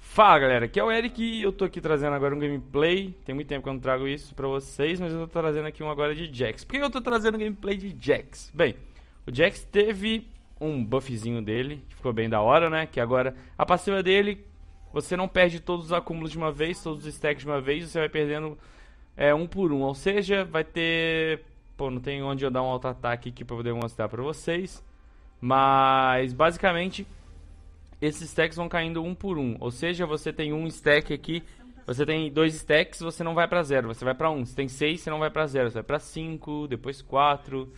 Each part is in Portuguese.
Fala galera, aqui é o Eric e eu tô aqui trazendo agora um gameplay. Tem muito tempo que eu não trago isso pra vocês, mas eu tô trazendo aqui um agora de Jax. Por que eu tô trazendo gameplay de Jax? Bem, o Jax teve um buffzinho dele, que ficou bem da hora, né? Que agora a passiva dele, você não perde todos os acúmulos de uma vez, todos os stacks de uma vez, você vai perdendo é, um por um. Ou seja, vai ter. Pô, não tem onde eu dar um auto-ataque aqui pra poder mostrar pra vocês. Mas basicamente esses stacks vão caindo um por um. Ou seja, você tem um stack aqui, você tem dois stacks, você não vai para zero, você vai para um. Você tem seis, você não vai para zero, você vai para cinco, depois quatro,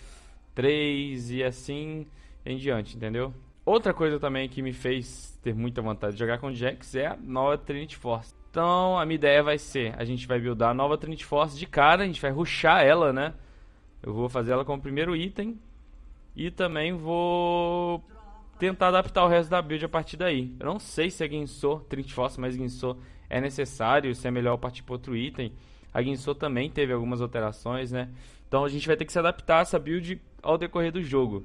três e assim em diante, entendeu? Outra coisa também que me fez ter muita vontade de jogar com Jax é a nova Trinity Force. Então, a minha ideia vai ser, a gente vai buildar a nova Trinity Force de cara, a gente vai rushar ela, né? Eu vou fazer ela como primeiro item e também vou tentar adaptar o resto da build a partir daí. Eu não sei se a Guinsoo, Trinity Force mais Guinsoo é necessário, se é melhor partir para outro item. A Guinsoo também teve algumas alterações, né? Então a gente vai ter que se adaptar a essa build ao decorrer do jogo.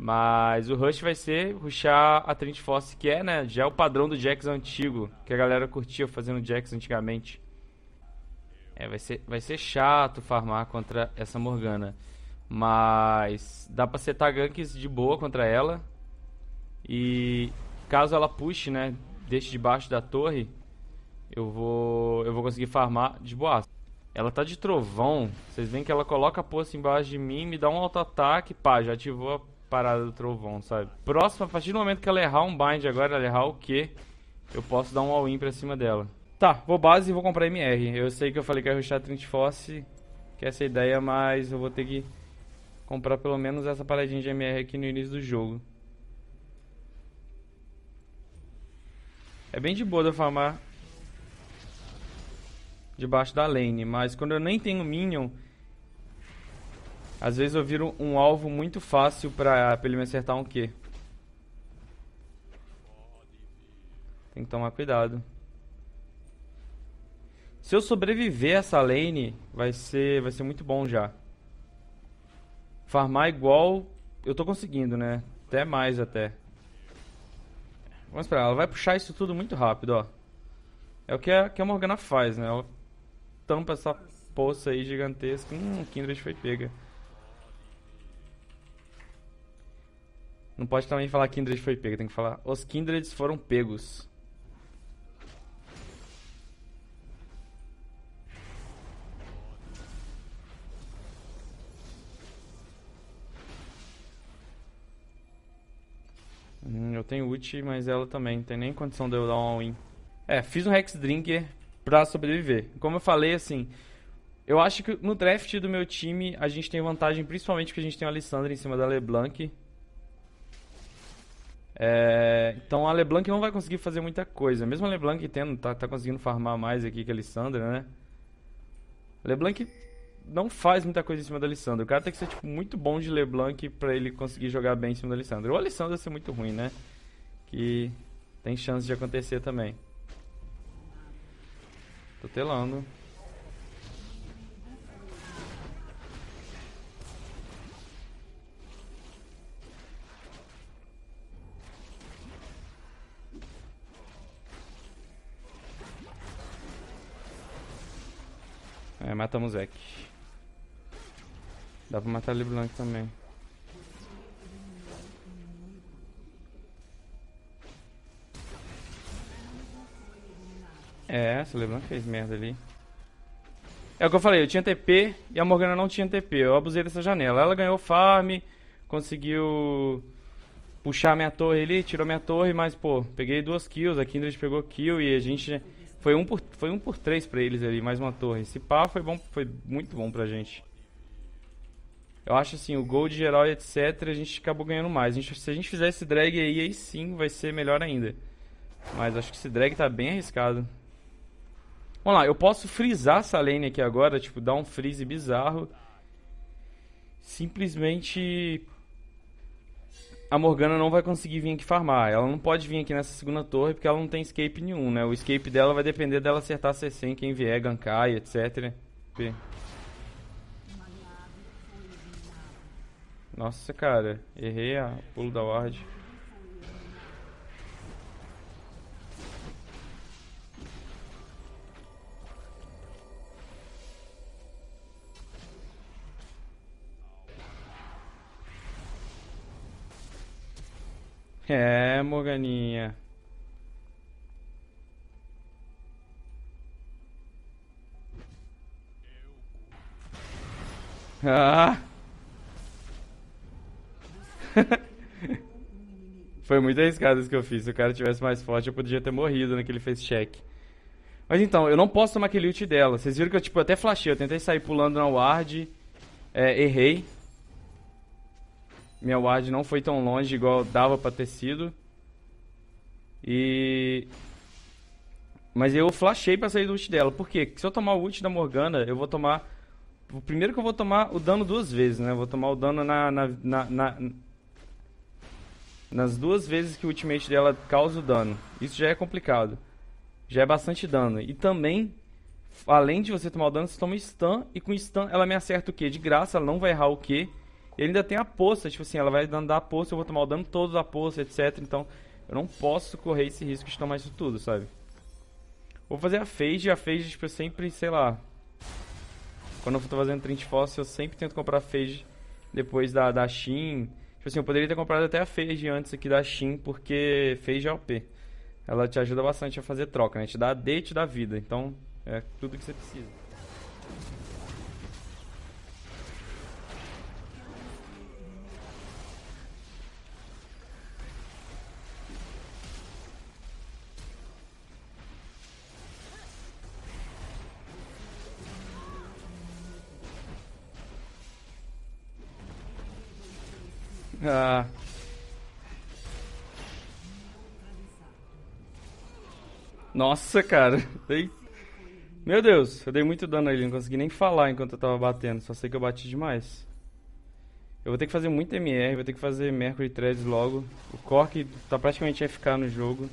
Mas o rush vai ser rushar a Trinity Force, que é, né, já é o padrão do Jax antigo, que a galera curtia fazendo Jax antigamente. É, vai ser, vai ser chato farmar contra essa Morgana. Mas dá pra setar ganks de boa contra ela. E caso ela puxe, né, deixe debaixo da torre, eu vou eu vou conseguir farmar de boa. Ela tá de trovão. Vocês veem que ela coloca a poça embaixo de mim, me dá um auto-ataque, pá, já ativou a parada do trovão, sabe? Próximo, a partir do momento que ela errar um bind agora, ela errar o quê? Eu posso dar um all-in pra cima dela. Tá, vou base e vou comprar MR. Eu sei que eu falei que ia rushar Trinity Force, que é essa ideia, mas eu vou ter que comprar pelo menos essa paradinha de MR aqui no início do jogo. É bem de boa de eu farmar debaixo da lane, mas quando eu nem tenho minion, às vezes eu viro um alvo muito fácil pra, pra ele me acertar um Q. Tem que tomar cuidado. Se eu sobreviver essa lane, vai ser, vai ser muito bom já. Farmar igual eu tô conseguindo, né? Até mais até. Vamos esperar, ela vai puxar isso tudo muito rápido, ó. É o que a, que a Morgana faz, né? Ela tampa essa poça aí gigantesca. Hum, Kindred foi pega. Não pode também falar Kindred foi pega, tem que falar os Kindreds foram pegos. Hum, eu tenho ult, mas ela também. Não tem nem condição de eu dar um all-in. É, fiz um Hex Drinker pra sobreviver. Como eu falei, assim... Eu acho que no draft do meu time a gente tem vantagem, principalmente porque a gente tem o Alessandra em cima da LeBlanc. É, então a LeBlanc não vai conseguir fazer muita coisa. Mesmo a LeBlanc tendo, tá, tá conseguindo farmar mais aqui que a Alessandra, né? A LeBlanc não faz muita coisa em cima do Alessandro. O cara tem que ser tipo, muito bom de LeBlanc pra ele conseguir jogar bem em cima do Alessandro. O Alessandro vai ser muito ruim, né? Que tem chance de acontecer também. Tô telando. Matamos o Zek. Dá pra matar a LeBlanc também. É, essa LeBlanc fez merda ali. É o que eu falei, eu tinha TP e a Morgana não tinha TP. Eu abusei dessa janela. Ela ganhou farm, conseguiu puxar minha torre ali, tirou minha torre, mas pô, peguei duas kills, a Kindred pegou kill e a gente foi um por foi um por três para eles ali, mais uma torre. Esse pá foi bom, foi muito bom pra gente. Eu acho assim, o gold geral e etc, a gente acabou ganhando mais. A gente, se a gente fizer esse drag aí, aí sim vai ser melhor ainda. Mas acho que esse drag tá bem arriscado. Vamos lá, eu posso frisar essa lane aqui agora, tipo, dar um freeze bizarro. Simplesmente a Morgana não vai conseguir vir aqui farmar. Ela não pode vir aqui nessa segunda torre porque ela não tem escape nenhum, né? O escape dela vai depender dela acertar CC em quem vier, gankar e etc. P. Nossa, cara. Errei a pulo da ward. É, Morganinha. Ah! Foi muito arriscado isso que eu fiz. Se o cara tivesse mais forte, eu podia ter morrido naquele fez check. Mas então, eu não posso tomar aquele ult dela. Vocês viram que eu tipo, até flashei. Eu tentei sair pulando na ward. É, errei. Minha ward não foi tão longe igual dava pra ter sido. E... Mas eu flashei pra sair do ult dela. Por quê? Porque se eu tomar o ult da Morgana, eu vou tomar... O primeiro que eu vou tomar o dano duas vezes, né? Eu vou tomar o dano na, na, na, na nas duas vezes que o ultimate dela causa o dano. Isso já é complicado. Já é bastante dano. E também, além de você tomar o dano, você toma stun. E com stun ela me acerta o Q. De graça, ela não vai errar o Q. E ainda tem a poça, tipo assim, ela vai dando da poça, eu vou tomar o dano todo da poça, etc. Então, eu não posso correr esse risco de tomar isso tudo, sabe? Vou fazer a Phage, a Phage, tipo, eu sempre, sei lá... Quando eu tô fazendo Trint Force, eu sempre tento comprar a Phage depois da, da Shin Tipo assim, eu poderia ter comprado até a Phage antes aqui da Shin, porque Phage é OP. Ela te ajuda bastante a fazer troca, né? Te dá D e te dá vida. Então, é tudo que você precisa. Ah. Nossa, cara. Dei... Meu Deus, eu dei muito dano a ele, não consegui nem falar enquanto eu tava batendo. Só sei que eu bati demais. Eu vou ter que fazer muito MR, vou ter que fazer Mercury Threads logo. O Cork tá praticamente FK no jogo.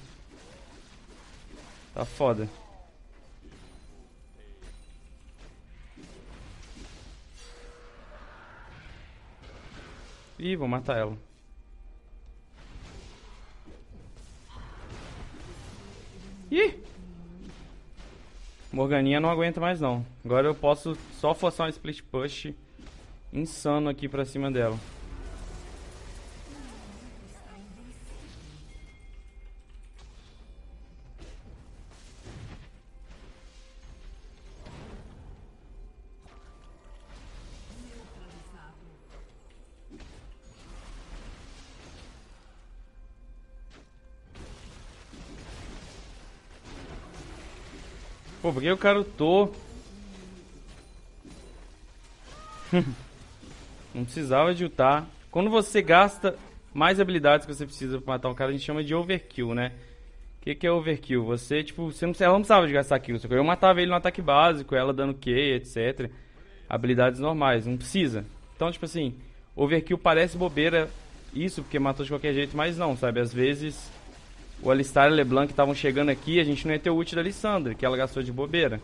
Tá foda. Ih, vou matar ela. Ih! Morganinha não aguenta mais não. Agora eu posso só forçar um split push insano aqui pra cima dela. Pô, por que o cara tô? Não precisava de ultar. Quando você gasta mais habilidades que você precisa pra matar um cara, a gente chama de overkill, né? O que, que é overkill? Você, tipo, você não, ela não precisava de gastar aquilo. Eu matava ele no ataque básico, ela dando Q, etc. Habilidades normais, não precisa. Então, tipo assim, overkill parece bobeira isso, porque matou de qualquer jeito, mas não, sabe? Às vezes o Alistar e o LeBlanc estavam chegando aqui, a gente não ia ter o ult da Alissandra, que ela gastou de bobeira.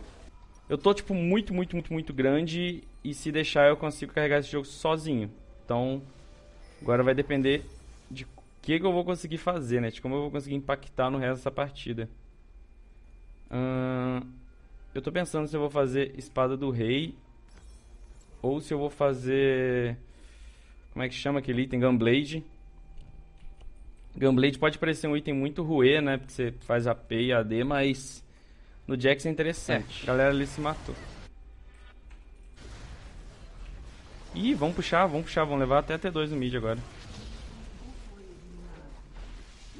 Eu tô, tipo, muito, muito, muito, muito grande e se deixar eu consigo carregar esse jogo sozinho. Então, agora vai depender de o que, que eu vou conseguir fazer, né? De como eu vou conseguir impactar no resto dessa partida. Hum, eu tô pensando se eu vou fazer Espada do Rei ou se eu vou fazer... Como é que chama aquele item? Gunblade. Gunblade pode parecer um item muito ruê, né? Porque você faz AP e AD, mas no Jax é interessante. É. A galera ali se matou. Ih, vamos puxar, vamos puxar, vamos levar até T2 no mid agora.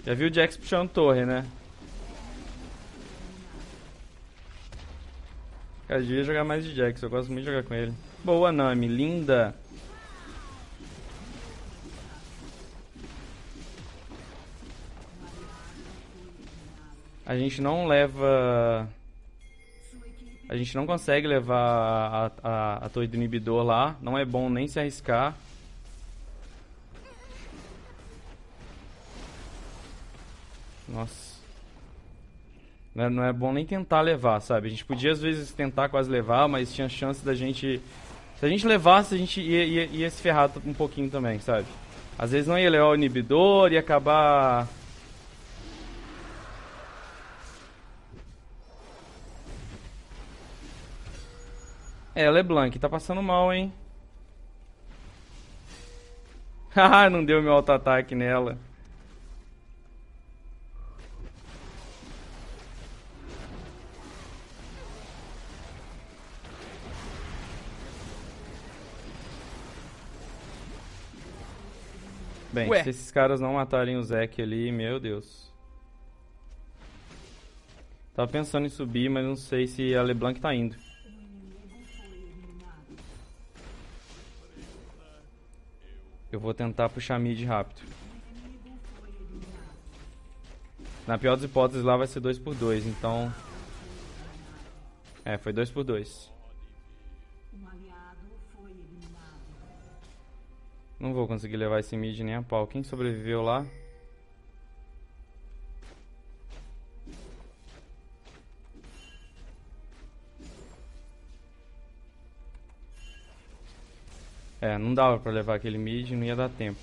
Já viu o Jax puxando torre, né? Cara, devia jogar mais de Jax, eu gosto muito de jogar com ele. Boa, Nami, linda! A gente não leva. A gente não consegue levar a, a, a torre do inibidor lá. Não é bom nem se arriscar. Nossa. Não é, não é bom nem tentar levar, sabe? A gente podia às vezes tentar quase levar, mas tinha chance da gente Se a gente levasse, a gente ia, ia, ia se ferrar um pouquinho também, sabe? Às vezes não ia levar o inibidor e acabar... É, LeBlanc, tá passando mal, hein? Haha, não deu meu auto-ataque nela. Bem, Ué. se esses caras não matarem o Zack ali, meu Deus. Tava pensando em subir, mas não sei se a LeBlanc tá indo. Vou tentar puxar mid rápido. Na pior das hipóteses lá vai ser 2 por 2 então... É, foi 2 por 2 Não vou conseguir levar esse mid nem a pau. Quem sobreviveu lá? É, não dava pra levar aquele mid, não ia dar tempo.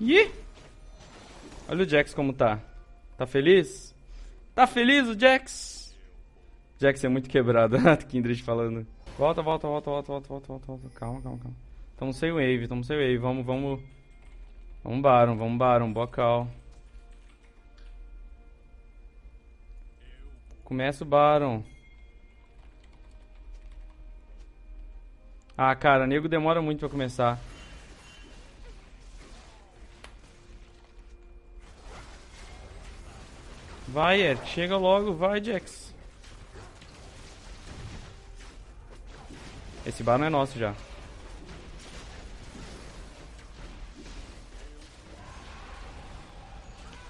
Ih! Olha o Jax como tá. Tá feliz? Tá feliz o Jax? Jax é muito quebrado. Kindred falando. Volta, volta, volta, volta, volta, volta, volta, volta. Calma, calma, calma. Tamo sem wave, tamo sem wave. Vamos, vamos. Vamos Baron, vamos Baron, bocal. Começa o Baron. Ah, cara, nego demora muito pra começar. Vai, Eric. Chega logo. Vai, Jax. Esse bar não é nosso já.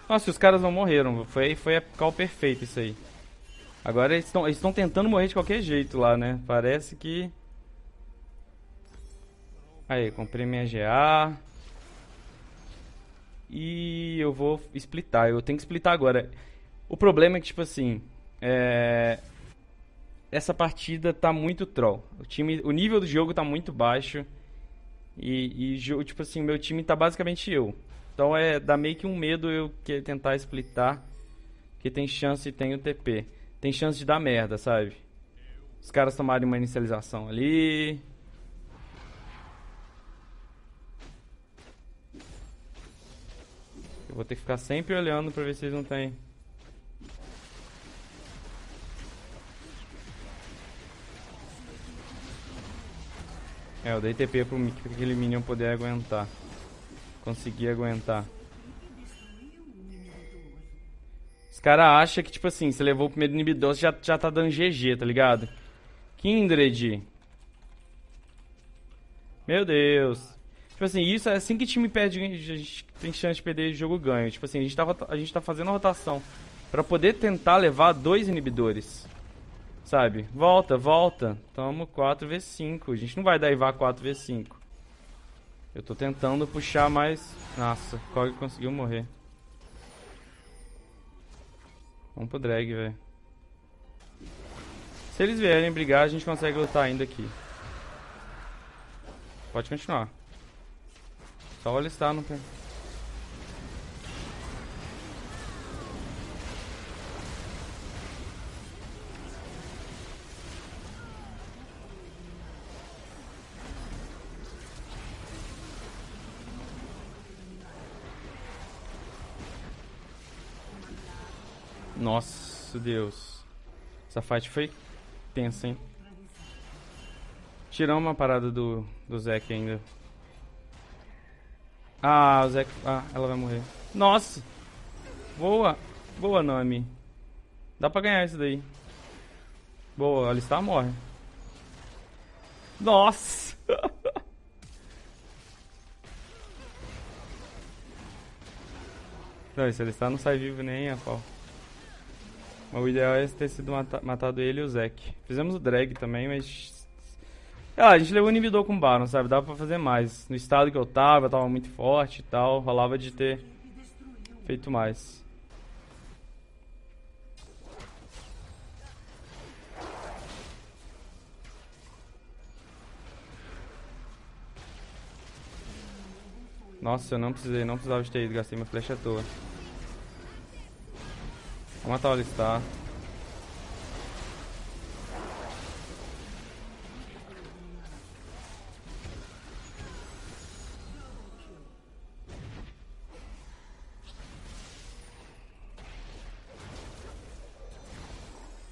Nossa, os caras não morreram. Foi, foi a call perfeita isso aí. Agora eles estão eles tentando morrer de qualquer jeito lá, né? Parece que... Aí, comprei minha GA. E eu vou splitar. Eu tenho que splitar agora. O problema é que, tipo assim, é... essa partida tá muito troll. O, time, o nível do jogo tá muito baixo. E, e, tipo assim, meu time tá basicamente eu. Então é dá meio que um medo eu tentar splitar. Que tem chance, tem o TP. Tem chance de dar merda, sabe? Os caras tomarem uma inicialização ali. Eu vou ter que ficar sempre olhando pra ver se eles não têm. É, eu dei TP pro pra aquele Minion poder aguentar. Conseguir aguentar. Os caras acham que, tipo assim, você levou o primeiro inibidor, você já, já tá dando GG, tá ligado? Kindred. Meu Deus. Tipo assim, isso é assim que time perde, a gente tem chance de perder jogo ganho. Tipo assim, a gente, tava, a gente tá fazendo a rotação pra poder tentar levar dois inibidores. Sabe? Volta, volta. Tamo 4v5. A gente não vai dar IVA 4v5. Eu tô tentando puxar mais... Nossa, Kog conseguiu morrer. Vamos pro drag, velho. Se eles vierem brigar, a gente consegue lutar ainda aqui. Pode continuar. Só o alistar no Nossa, Deus. Essa fight foi tensa, hein? Tiramos uma parada do, do Zack ainda. Ah, o Zack... Ah, ela vai morrer. Nossa! Boa! Boa, Nami. Dá pra ganhar isso daí. Boa, Alistar morre. Nossa! Não, esse Alistar não sai vivo nem a pau. O ideal é ter sido mata matado ele e o Zek. Fizemos o drag também, mas... Ah, a gente levou o inibidor com o Baron, sabe? Dava pra fazer mais. No estado que eu tava, eu tava muito forte e tal. Rolava de ter feito mais. Nossa, eu não precisei, não precisava de ter ido, gastei minha flecha à toa. Vou matar o Alistar.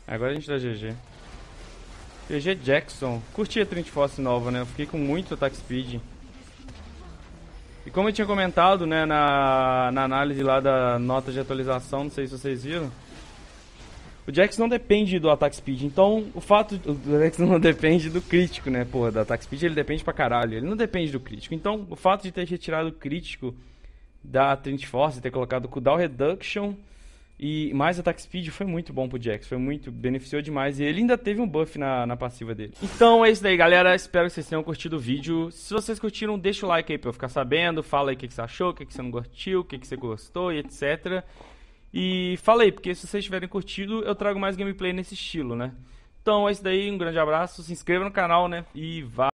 Agora a gente dá GG. GG Jackson. Curti a Trinity Force nova, né? Eu fiquei com muito attack speed. E como eu tinha comentado, né, na, na análise lá da nota de atualização, não sei se vocês viram, o Jax não depende do attack speed, então o fato o Jax não depende do crítico, né, porra, do attack speed ele depende pra caralho, ele não depende do crítico. Então, o fato de ter retirado o crítico da Trinity Force, ter colocado o cooldown reduction e mais attack speed foi muito bom pro Jax, foi muito, beneficiou demais. E ele ainda teve um buff na, na passiva dele. Então é isso daí, galera. Espero que vocês tenham curtido o vídeo. Se vocês curtiram, deixa o like aí pra eu ficar sabendo. Fala aí o que, que você achou, o que, que você não curtiu, o que, que você gostou e etc. E fala aí, porque se vocês tiverem curtido, eu trago mais gameplay nesse estilo, né? Então é isso daí, um grande abraço, se inscreva no canal, né? E vá.